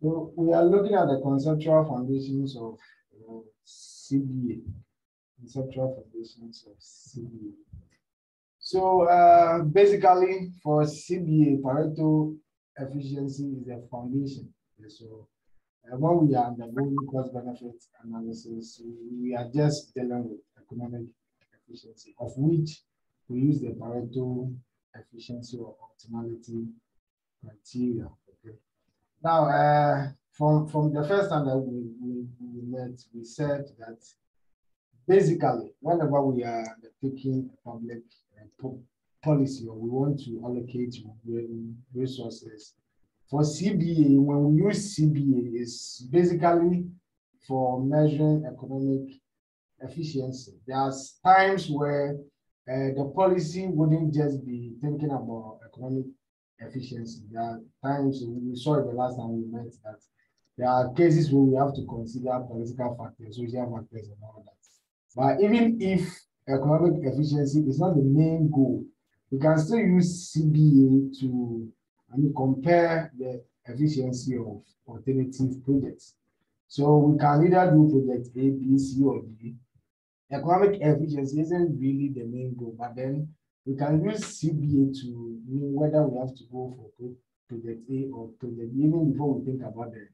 So we are looking at the conceptual foundations of uh, CBA, conceptual foundations of CBA. So uh, basically for CBA, Pareto efficiency is the foundation. So uh, when we are undergoing cost benefit analysis, we are just dealing with economic efficiency, of which we use the Pareto efficiency or optimality criteria. Now, uh, from, from the first time that we, we, we met, we said that basically, whenever we are taking public uh, policy or we want to allocate resources for CBA, when we use CBA, is basically for measuring economic efficiency. There's times where uh, the policy wouldn't just be thinking about economic efficiency. There are times we saw it the last time we met that there are cases where we have to consider political factors, social factors, and all that. But even if economic efficiency is not the main goal, we can still use CBA to I mean, compare the efficiency of alternative projects. So we can either do project A, B, C, or D. Economic efficiency isn't really the main goal, but then we can use CBA to know whether we have to go for project A or project B, even before we think about the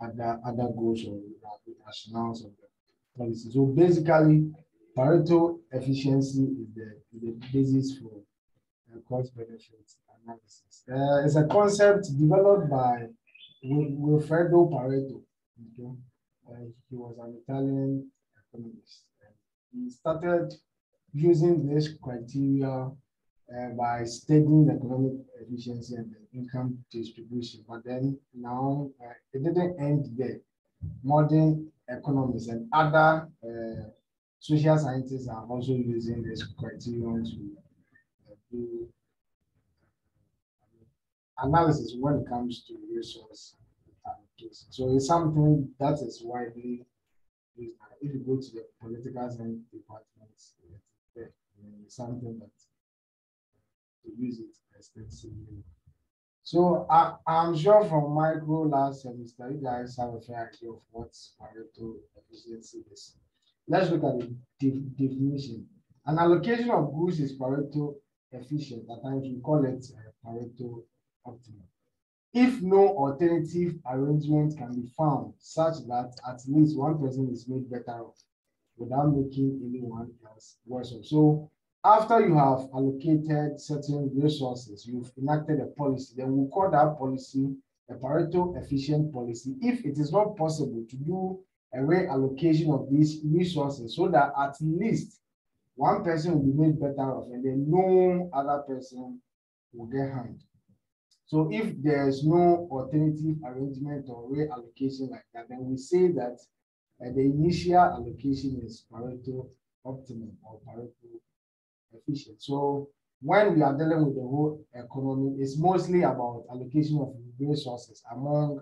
other, other goals or the rationales of the policy. So basically, Pareto efficiency is the, the basis for cost benefit analysis. Uh, it's a concept developed by Vilfredo Pareto. Okay? Uh, he was an Italian economist. he started using this criteria uh, by studying the economic efficiency and the income distribution. But then now uh, it didn't end there. Modern economists and other uh, social scientists are also using this criterion to do analysis when it comes to resource allocation. So it's something that is widely used. If you go to the political science department, something that to use it extensively. So I, I'm sure from micro last semester, you guys have a fair idea of what Pareto efficiency is. Let's look at the de definition. An allocation of goods is Pareto efficient. At times we call it uh, Pareto optimal. If no alternative arrangement can be found such that at least one person is made better off without making anyone worse. So after you have allocated certain resources, you've enacted a policy, then we'll call that policy a Pareto efficient policy. If it is not possible to do a reallocation of these resources so that at least one person will be made better off and then no other person will get harmed. So if there's no alternative arrangement or reallocation like that, then we say that uh, the initial allocation is Pareto optimum or Pareto efficient. So when we are dealing with the whole economy, it's mostly about allocation of resources among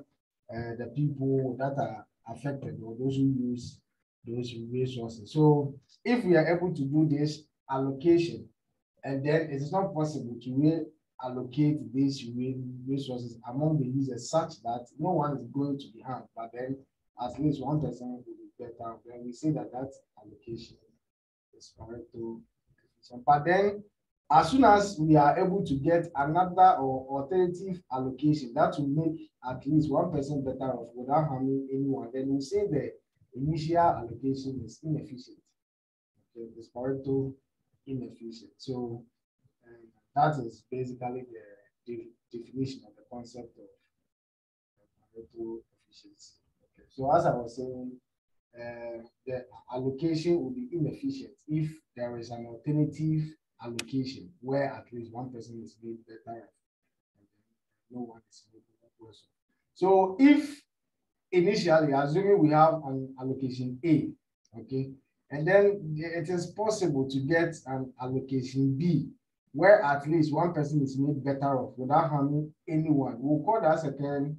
uh, the people that are affected or those who use those resources. So if we are able to do this allocation, and then it is not possible to allocate these resources among the users such that no one is going to be harmed, but then at least one person will be better, then we say that that allocation is Pareto but then, as soon as we are able to get another or alternative allocation that will make at least one person better off without harming anyone, then we say the initial allocation is inefficient. Okay, it's Pareto inefficient. So um, that is basically the de definition of the concept of Pareto efficiency. Okay. So as I was saying, uh, the allocation will be inefficient if there is an alternative allocation where at least one person is made better and no one is made worse. So if initially, assuming we have an allocation A, okay, and then it is possible to get an allocation B where at least one person is made better off without harming anyone. We'll call that second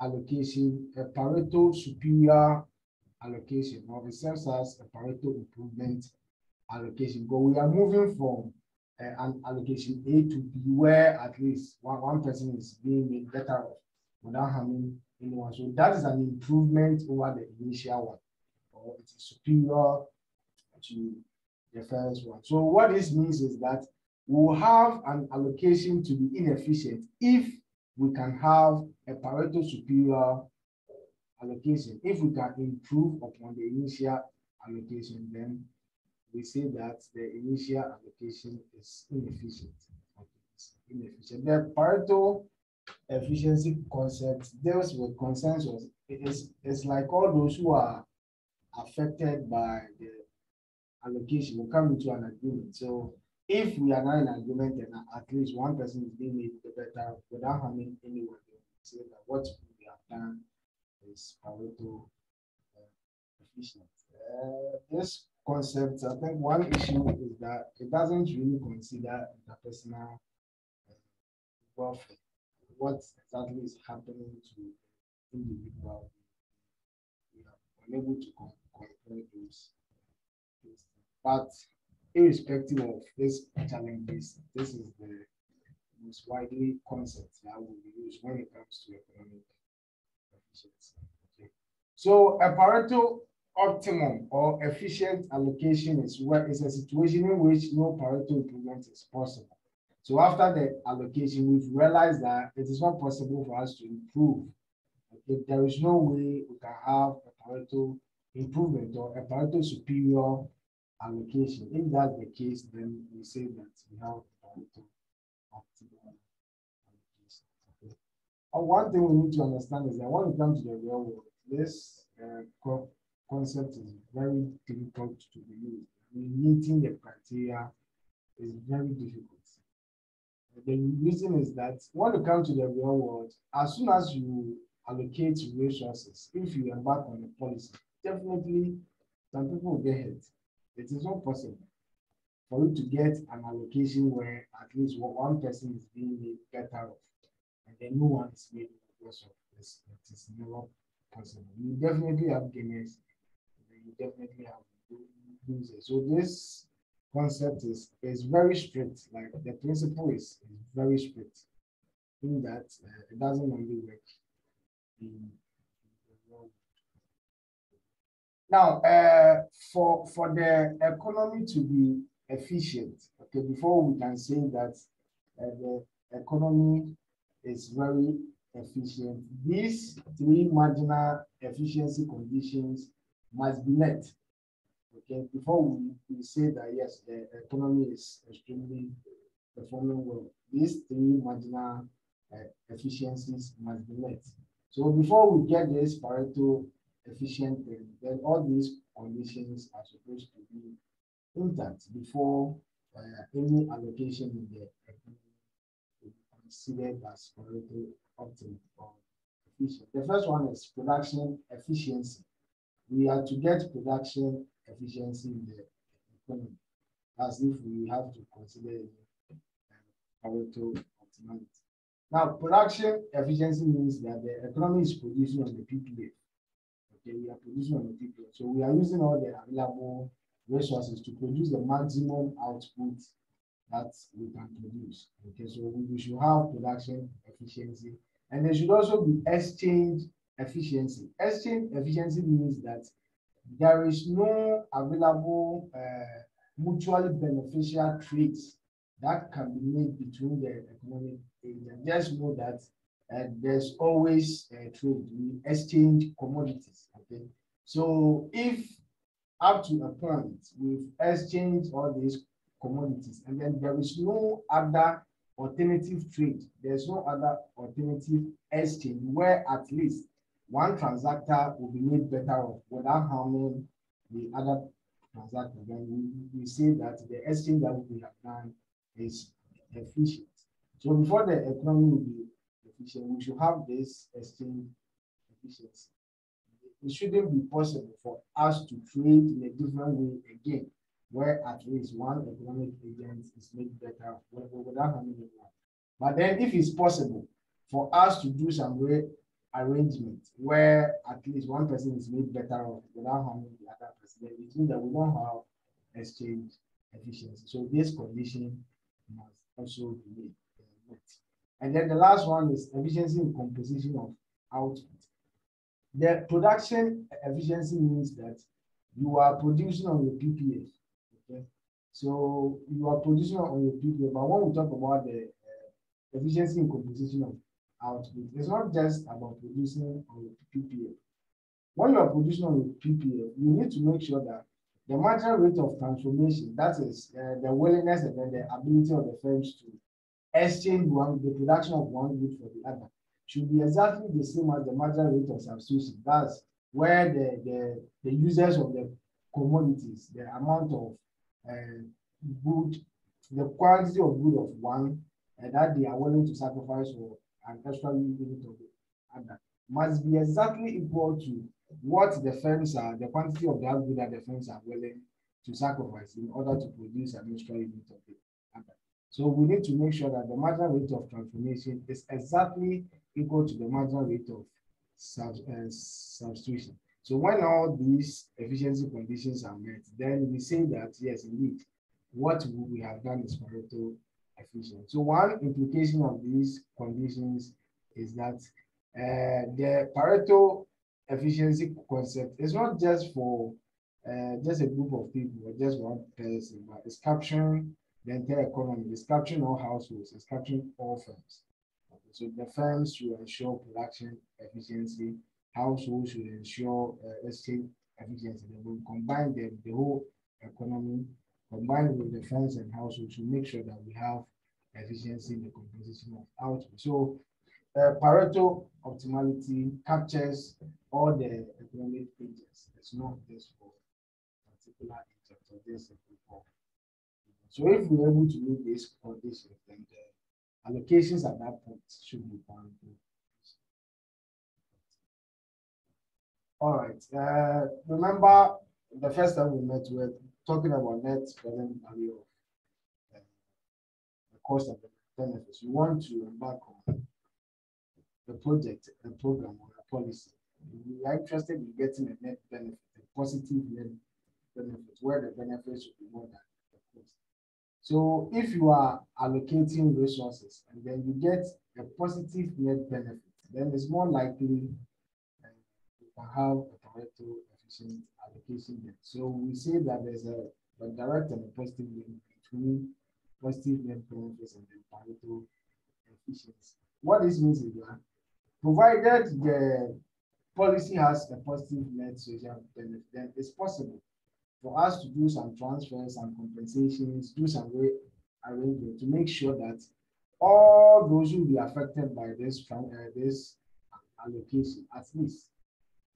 allocation a Pareto superior allocation or it serves as a Pareto improvement allocation. But we are moving from uh, an allocation A to B where at least one, one person is being made better off without harming anyone. So that is an improvement over the initial one, or it is superior to the first one. So what this means is that we'll have an allocation to be inefficient if we can have a Pareto superior allocation. If we can improve upon the initial allocation, then we say that the initial allocation is inefficient. Inefficient. The Pareto efficiency concept deals with consensus. It is it's like all those who are affected by the allocation will come into an agreement. So if we are not in agreement and at least one person is being made the better without harming anyone, say that what we have done is Pareto uh, efficient. Uh, this concept, I think one issue is that it doesn't really consider interpersonal uh, welfare. What exactly is happening to individual? We are unable to compare those, but irrespective of these challenges, this is the most widely concept that will be used when it comes to economic efficiency. Okay. So a Pareto optimum or efficient allocation is where is a situation in which no Pareto improvement is possible. So after the allocation, we've realized that it is not possible for us to improve. Okay, there is no way we can have a Pareto improvement or a Pareto superior allocation. If that's the case, then we say that we have Pareto. And one thing we need to understand is that when it comes to the real world, this uh, concept is very difficult to be used. Meeting the criteria is very difficult. The reason is that when you come to the real world, as soon as you allocate resources, if you embark on a policy, definitely some people will get hurt. It is not possible for you to get an allocation where at least one person is being made better off, and then no one is made worse off. This it is never possible. You definitely have gainers, you definitely have losers. So this concept is is very strict. Like the principle is, is very strict in that uh, it doesn't only work in, now uh, for for the economy to be efficient okay before we can say that uh, the economy is very efficient. These three marginal efficiency conditions must be met. Okay, before we, we say that yes, the economy is extremely performing well, these three marginal uh, efficiencies must be met. So before we get this Pareto efficient, then all these conditions are supposed to be intact before uh, any allocation in the economy considered as Pareto optimal or efficient. The first one is production efficiency. We are to get production efficiency in the economy, as if we have to consider Pareto uh, optimality. Now, production efficiency means that the economy is producing on the PPA. Okay, we are producing on the PPA. So we are using all the available resources to produce the maximum output that we can produce. Okay, so we should have production efficiency. And there should also be exchange efficiency. Exchange efficiency means that there is no available uh, mutually beneficial trades that can be made between the economic agents. Just know that uh, there's always a trade. We exchange commodities. Okay, so if up to a point we've exchanged all these commodities, and then there is no other alternative trade. There's no other alternative exchange where at least one transactor will be made better off without harming the other transactor. Then we, we that the exchange that we have done is efficient. So before the economy will be efficient, we should have this exchange efficiency. It shouldn't be possible for us to trade in a different way again, where at least one economic agent is made better without harming anyone. But then if it's possible for us to do some arrangement where at least one person is made better off without harming the other person, then it means that we don't have exchange efficiency. So this condition must also be met. And then the last one is efficiency in composition of output. The production efficiency means that you are producing on your PPA. Okay, so you are producing on your PPA. But when we talk about the uh, efficiency in composition of output, it's not just about producing on your PPA. When you are producing on your PPA, you need to make sure that the marginal rate of transformation, that is uh, the willingness and then the ability of the firms to exchange one, the production of one good for the other, should be exactly the same as the marginal rate of substitution. That's where the, the, the users of the commodities, the amount of good, the quantity of good of one uh, that they are willing to sacrifice for an extra unit of the other must be exactly equal to what the firms are, the quantity of that good that the firms are willing to sacrifice in order to produce an extra unit of the other. So we need to make sure that the marginal rate of transformation is exactly equal to the marginal rate of uh, substitution. So when all these efficiency conditions are met, then we say that yes, indeed, what we have done is Pareto efficient. So one implication of these conditions is that uh, the Pareto efficiency concept is not just for uh, just a group of people or just one person, but it's capturing the entire economy, it's capturing all households, it's capturing all firms. Okay, so the firms should ensure production efficiency, households should ensure uh, exchange efficiency. They will combine the, the whole economy, combined with the firms and households to make sure that we have efficiency in the composition of output. So uh, Pareto optimality captures all the economic agents. It's not just for particular a. So if we're able to meet these conditions, then the allocations at that point should be found. All right. Uh, remember the first time we met, we were talking about net present value of the cost of the benefits. We want to embark on the project, a program, or a policy. We are interested in getting a net benefit, a positive net benefit, where the benefits will be more than the cost. So if you are allocating resources and then you get a positive net benefit, then it's more likely have a Pareto efficient allocation net. So we say that there's a, a direct and a positive link between positive net benefits and then Pareto efficiency. What this means is that provided the policy has a positive net social benefit, then it's possible for us to do some transfers and compensations, do some way arrangement to make sure that all those who will be affected by this uh, this allocation, at least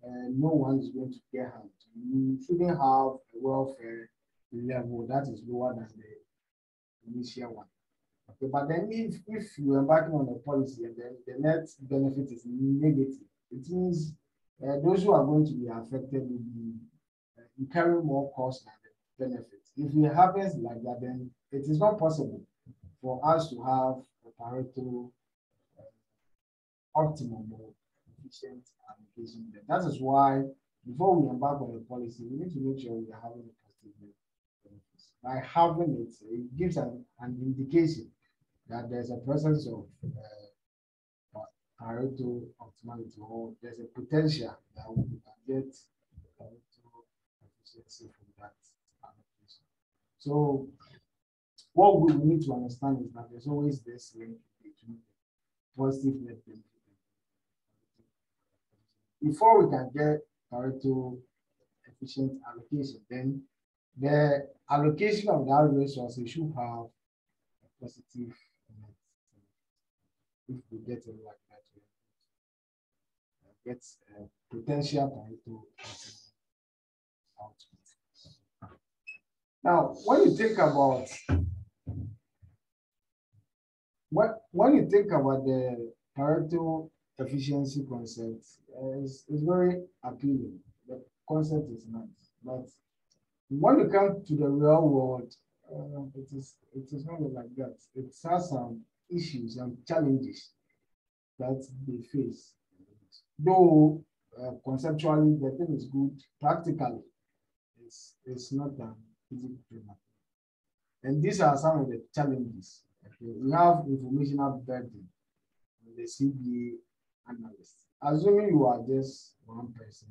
uh, no one is going to get harmed. You shouldn't have a welfare level that is lower than the initial one. Okay, but then if, if you're embarking on a policy and then the net benefit is negative, it means uh, those who are going to be affected will be uh, incurring more cost than the benefit. If it happens like that, then it is not possible for us to have a Pareto uh, optimum allocation. That is why before we embark on a policy, we need to make sure we are having a positive benefits. By having it, it gives an, an indication that there's a presence of uh, Pareto optimality or there's a potential that we can get efficiency from that. So what we need to understand is that there's always this link between positive net benefit. Before we can get Pareto efficient allocation, then the allocation of that resource should have a positive if we get it like that, get a potential Pareto output. Now, when you think about what when you think about the Pareto efficiency concept, it's, it's very appealing. The concept is nice, but when you come to the real world, uh, it is it is not like that. It has some issues and challenges that they face. Though uh, conceptually the thing is good, practically it's, it's not an easy. And these are some of the challenges. Okay. We have informational burden. the CBA analyst. Assuming you are just one person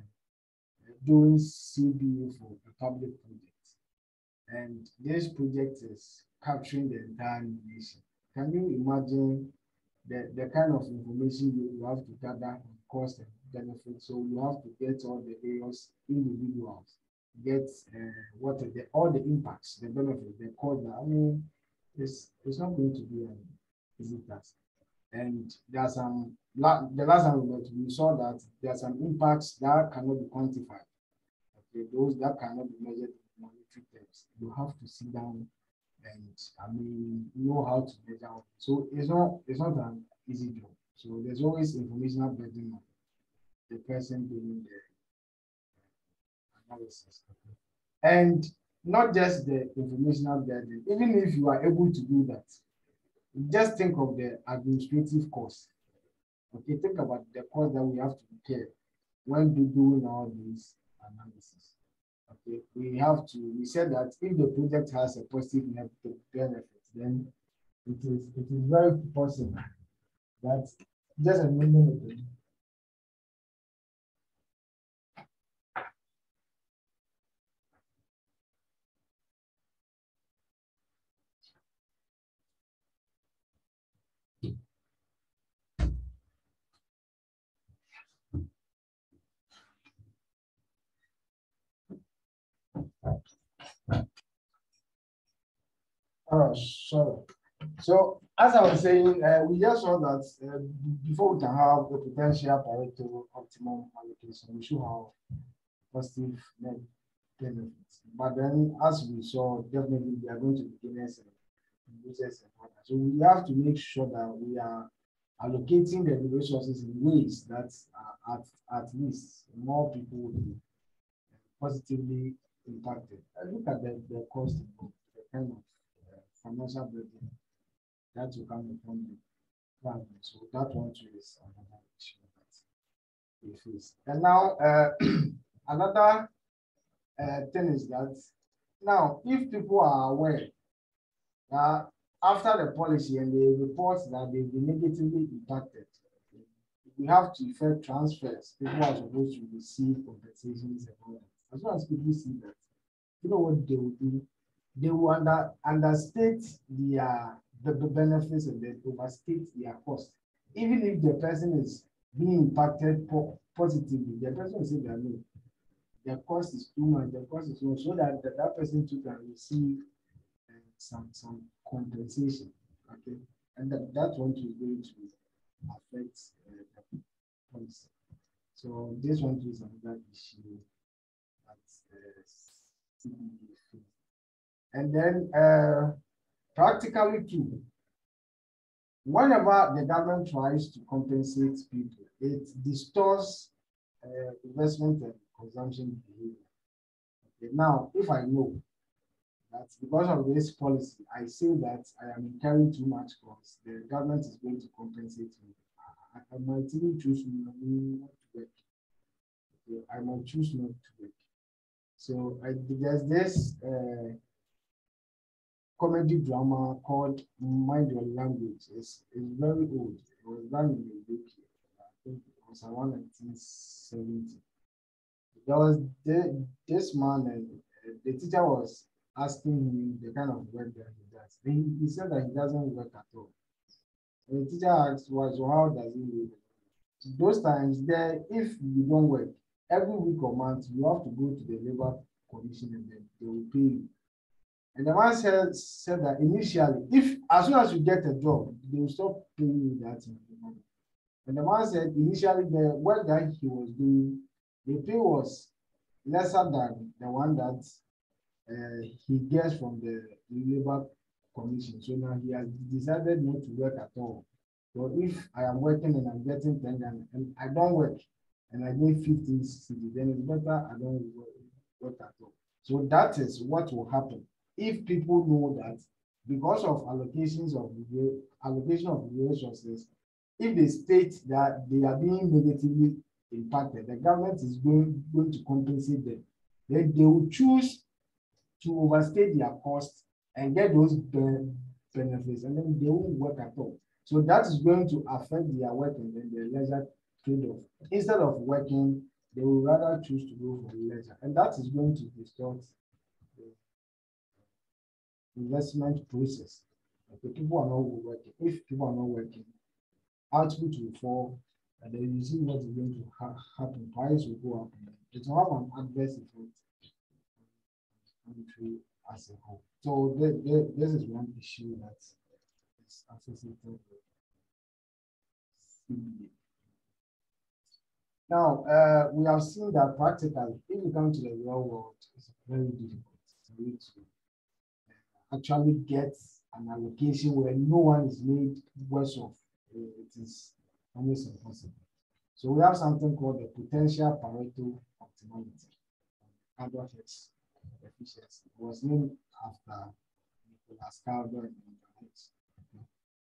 doing CBA for a public project, and this project is capturing the entire nation, can you imagine the, the kind of information you, you have to gather on cost and benefit? So you have to get all the various individuals, get uh, what are the, all the impacts, the benefits, the cost. I mean, it's, it's not going to be an easy task. And there are some, the last time we saw that there are some impacts that cannot be quantified. Okay, those that cannot be measured in monetary terms. You have to sit down and I mean know how to measure. So it's not it's not an easy job. So there's always informational burden on the person doing the uh, analysis. And not just the informational burden, even if you are able to do that, just think of the administrative cost. Okay, think about the cost that we have to incur when doing all these analysis. Okay, we have to, we said that if the project has a positive net benefit, then it is it is very possible that just a minimum Oh, sorry. So as I was saying, uh, we just saw that uh, before we can have a potential Pareto optimum allocation, we should have positive net benefits. But then, as we saw, definitely we are going to be gainers and losers and. So we have to make sure that we are allocating the resources in ways that at, at least more people will be positively impacted. look at the, the cost involved, the kind of financial burden that will come upon the family. So that one too is another issue that we face. And now uh, another uh, thing is that now if people are aware that after the policy and they report that they've been negatively impacted, we have to effect transfers. People are supposed to receive compensations and all that. As long as people see that, you know what they will do they will under, understate their the, the benefits and they overstate their cost. Even if the person is being impacted po positively, the person will say that no, the cost is too much, the cost is too so that that, that person too can receive uh, some some compensation. Okay, and that, that one is going to affect uh, the policy. So this one is another issue uh, and then uh, practically too, whenever the government tries to compensate people, it distorts uh, investment and consumption behavior. Okay, now, if I know that because of this policy, I say that I am incurring too much cost, the government is going to compensate me. I, I might even choose not to work. Okay, I might choose not to work. So I, there's this uh, comedy drama called Mind Your Language. It's, it's very old. It was done in the UK. I think it was around 1970. There was the, this man, and uh, the teacher was asking him the kind of work that he does. He, he said that he doesn't work at all. And the teacher asked, well, so how does he work? Those times, there, if you don't work, every week or month, you have to go to the labor commission and then they will pay you and the man said, said that initially, if as soon as you get a job, they will stop paying you that money. And the man said initially the work that he was doing, the pay was lesser than the one that uh, he gets from the labor commission. So now he has decided not to work at all. So if I am working and I'm getting 10 and, and I don't work and I need 15 city, then it's better I don't work, work at all. So that is what will happen if people know that because of allocations of the allocation of resources, if they state that they are being negatively impacted, the government is going, going to compensate them, then they will choose to overstate their costs and get those benefits, and then they won't work at all. So that is going to affect their working and their leisure trade-off. Instead of working, they will rather choose to go for leisure. And that is going to distort the investment process. Okay, people are not working. If people are not working, output will fall, and then you see what is going to ha happen. Price will go up. It will have an adverse effect country as a whole. So the, the, this is one issue that is associated with CBA. Now, uh, we have seen that practically, if you come to the real world, it's very difficult for you to uh, actually get an allocation where no one is made worse off. Eh, it is almost impossible. So we have something called the potential Pareto optimality. Kaldor efficiency. It was named after Nicholas and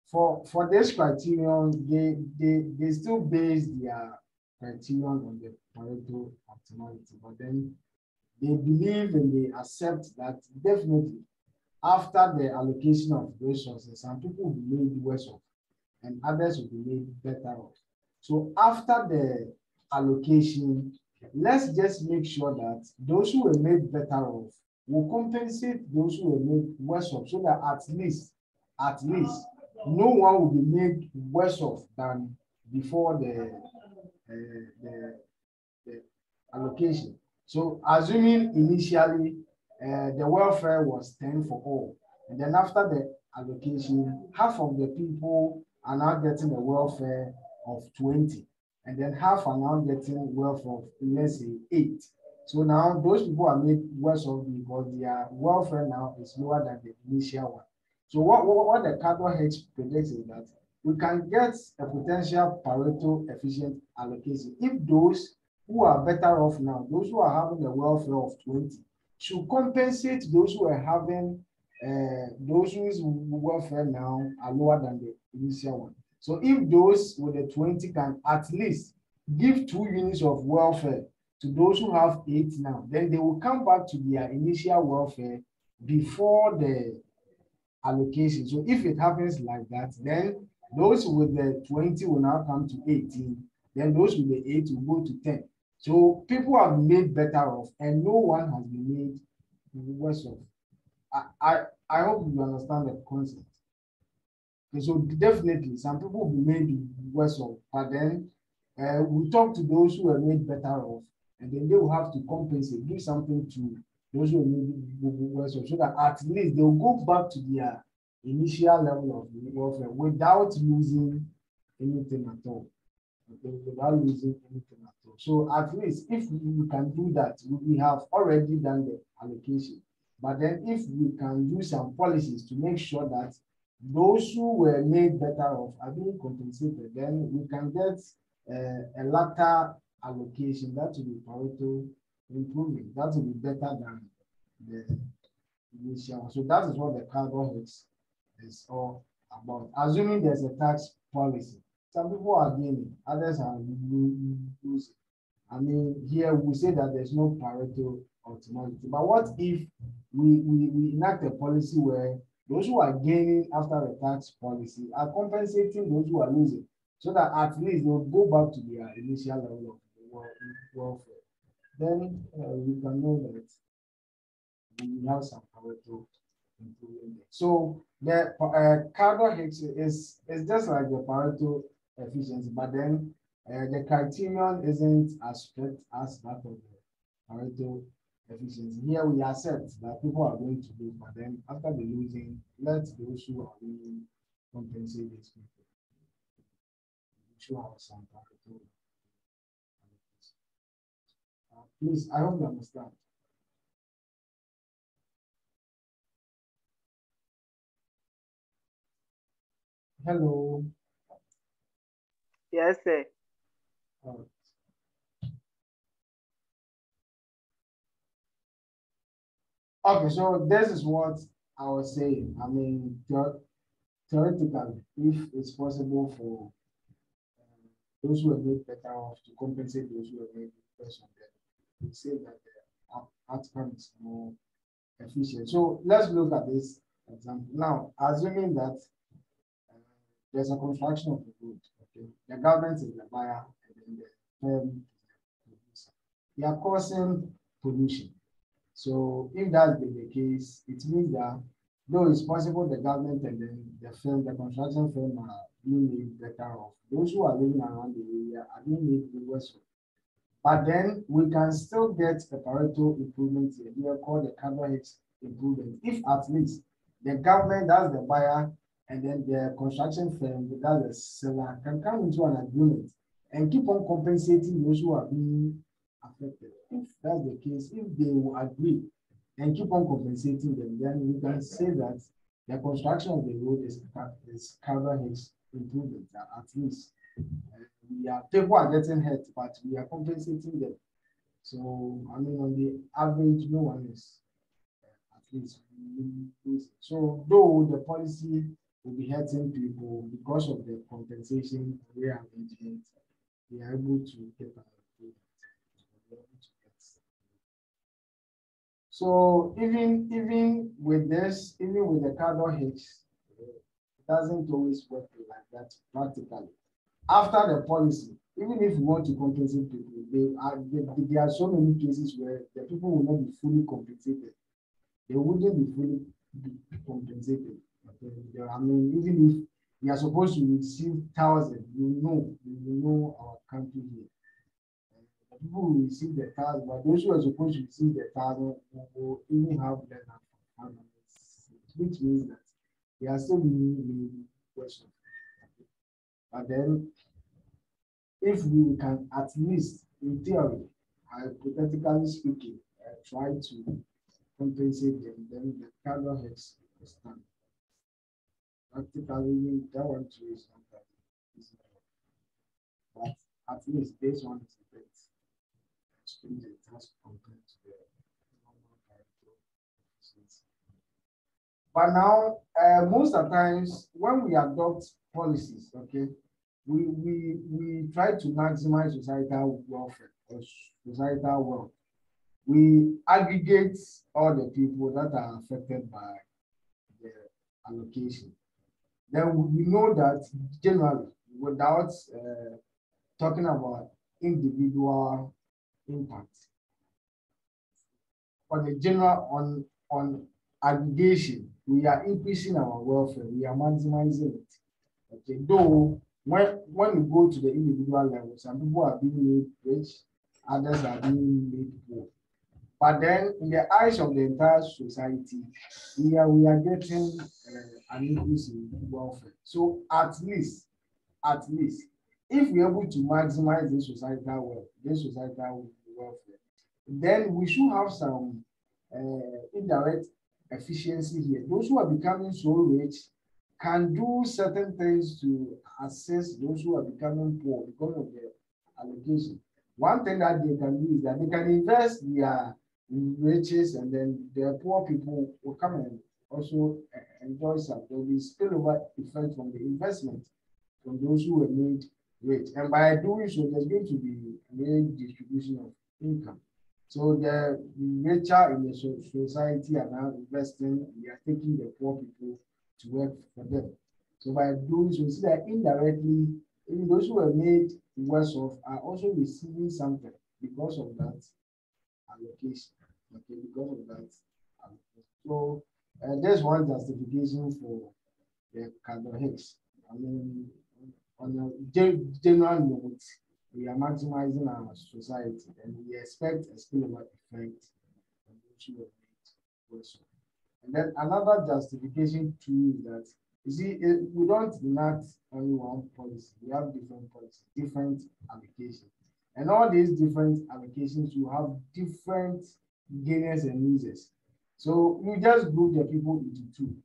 For, for this criterion, they, they, they still base their criterion on the Pareto optimality, but then they believe and they accept that definitely after the allocation of resources, some people will be made worse off and others will be made better off. So after the allocation, let's just make sure that those who were made better off will compensate those who were made worse off so that at least, at least, no one will be made worse off than before the the, the allocation. So assuming initially uh, the welfare was 10 for all, and then after the allocation, half of the people are now getting the welfare of 20, and then half are now getting welfare of, let's say, 8. So now those people are made worse off because their welfare now is lower than the initial one. So what, what, what the Kaldor-Hicks predicts is that we can get a potential Pareto efficient allocation if those who are better off now, those who are having a welfare of 20, should compensate those who are having uh, those whose welfare now are lower than the initial one. So if those with the 20 can at least give two units of welfare to those who have eight now, then they will come back to their initial welfare before the allocation. So if it happens like that, then those with the 20 will now come to 18. Then those with the 8 will go to 10. So people have made better off, and no one has been made worse off. I, I, I hope you understand the concept. Okay, so definitely, some people will be made worse off, but then uh, we talk to those who are made better off, and then they will have to compensate, give something to those who are made worse off, so that at least they'll go back to their initial level of warfare without losing anything at all. Okay, without losing anything. So at least if we can do that, we have already done the allocation. But then if we can use some policies to make sure that those who were made better off are being compensated, then we can get uh, a latter allocation that will be Pareto improving. That will be better than the initial. So that is what the Kaldor-Hicks is all about. Assuming there's a tax policy, some people are gaining, others are losing. I mean, here we say that there's no Pareto optimality. But what if we, we, we enact a policy where those who are gaining after the tax policy are compensating those who are losing so that at least they'll go back to their initial level of welfare. Then uh, we can know that we have some power Pareto so the uh, Hicks is, is just like the Pareto efficiency, but then uh, the criterion isn't as strict as that of the Pareto efficiency. Here we accept that people are going to lose, but then after the losing, let those who are winning compensate these people. Some. Uh, please, I hope you understand. Hello. Yes, sir. Okay, so this is what I was saying. I mean, theoretically, if it's possible for uh, those who are made better off to compensate those who are made worse on them, we say that the outcome is more efficient. So let's look at this example. Now, assuming that there's a construction of the road. Okay, the government is the buyer, the the producer. They are causing pollution. So if that's been the case, it means that though it's possible the government and then the firm, the construction firm are being made better off. Those who are living around the area are being made worse off. But then we can still get a Pareto improvement here. We are called the Kaldor improvement. If at least the government, that's the buyer, and then the construction firm, that's the seller, can come into an agreement and keep on compensating those who are being affected. If that's the case, if they will agree and keep on compensating them, then we can say that the construction of the road is, is covering Kaldor improvement at least. Uh, we are people are getting hurt, but we are compensating them. So I mean, on the average, no one is uh, at least. So though the policy will be hurting people because of the compensation rearrangement, they are able to get an So even even with this, even with the Kaldor-Hicks, it doesn't always work like that practically. After the policy, even if you want to compensate people, they are, they, there are so many cases where the people will not be fully compensated. They wouldn't be fully compensated. I mean, even if you are supposed to receive thousand, you know, you know our country here people will receive the thousand, but those who are supposed to receive the thousand will even have less than which means that they are still being made question. But then, if we can at least, in theory, hypothetically speaking, uh, try to compensate them, then the Kaldor-Hicks stand. Practically, that one too is not that. But at least this one is the best stringent task compared to the normal character. But now, uh, most of the times when we adopt policies, okay, we, we, we try to maximize societal welfare or societal wealth. We aggregate all the people that are affected by the allocation. Then we know that generally, without uh, talking about individual impact. On the general, on, on aggregation, we are increasing our welfare, we are maximizing it. Okay, though when when we go to the individual level, some people are being made rich, others are being made poor. But then, in the eyes of the entire society, we are we are getting uh, an increase in welfare. So at least, at least, if we're able to maximize this societal wealth, this societal welfare, then we should have some uh, indirect efficiency here. Those who are becoming so rich can do certain things to assist those who are becoming poor because of the allocation. One thing that they can do is that they can invest their riches and then the poor people will come and also enjoy some. There will be spillover effect from the investment from those who were made rich. And by doing so, there's going to be a distribution of income. So the richer in the society are now investing, we are taking the poor people to work for them. So by doing so, see that indirectly, even those who are made worse off are also receiving something because of that allocation. Okay, because of that. So uh, there's one justification for the Kaldor-Hicks. I mean, on a general note, we are maximizing our society and we expect a spillover effect. And then another justification too is that you see, it, we don't enact only one policy. We have different policies, different allocations. And all these different allocations, you have different gainers and losers. So we just group the people into two.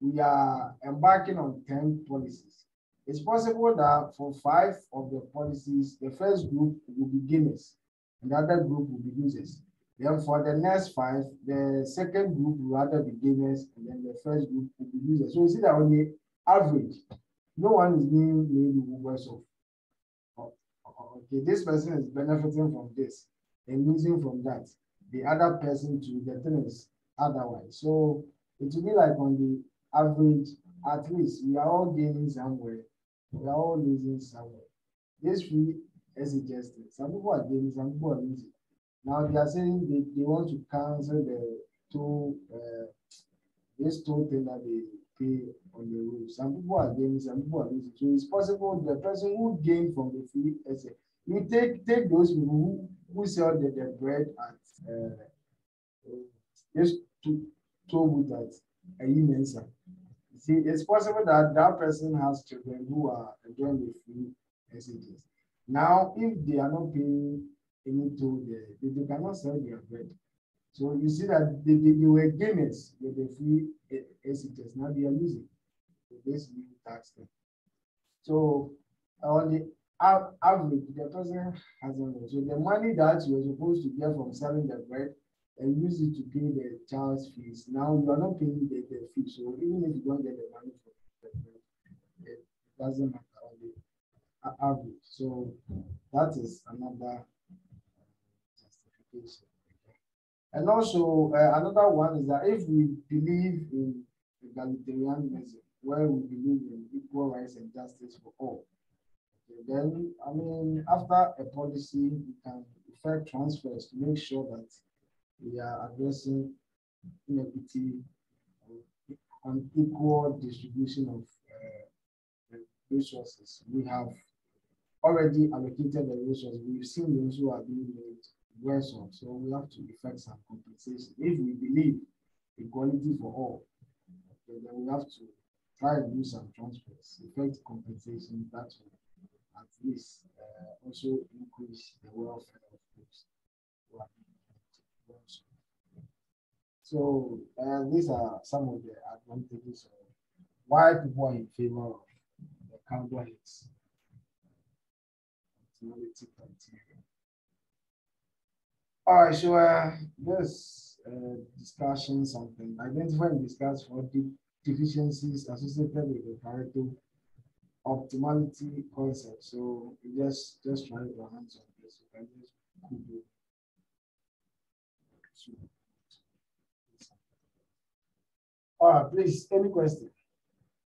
We are embarking on 10 policies. It's possible that for five of the policies, the first group will be gainers, and the other group will be losers. Then for the next five, the second group will rather be gainers, and then the first group will be losers. So you see that on the average, no one is being made worse off. Okay, this person is benefiting from this and losing from that. The other person to the things otherwise. So it will be like on the average, at least we are all gaining somewhere We are all losing somewhere. This free SHS suggested. some people are gaining, some people are losing. Now they are saying they, they want to cancel the two uh, this toll thing that they pay on the road. Some people are gaining, some people are losing. So it's possible the person who gained from the free SHS, you take take those people who, who sell the, the bread at uh, just to toll booth that a Mensa. See, it's possible that that person has children who are enjoying the free SHS. Now, if they are not paying any there, they, they cannot sell their bread. So you see that they, they, they were gamers with the free SHS. Now they are losing. So basically tax them. So on the average, the person hasn't. So the money that you were supposed to get from selling the bread and use it to pay the child's fees. Now you are not paying the, the fee. So even if you don't get the money from the bread, it doesn't matter on the average. So that is another justification. And also, uh, another one is that if we believe in egalitarianism, where we believe in equal rights and justice for all, then, I mean, after a policy, we can effect transfers to make sure that we are addressing inequity and equal distribution of uh, resources. We have already allocated the resources. We've seen those who are being made worse off. So we have to effect some compensation. If we believe equality for all, then we have to try and do some transfers, effect compensation that will at least uh, also increase the welfare of those who are so uh, these are some of the advantages of why people are in favor of the Kaldor-Hicks. criteria. All right, so uh, this uh, discussion something identify and discuss for the deficiencies associated with the Pareto optimality concept. So just just try your hands on this. Just. All right, please, any question?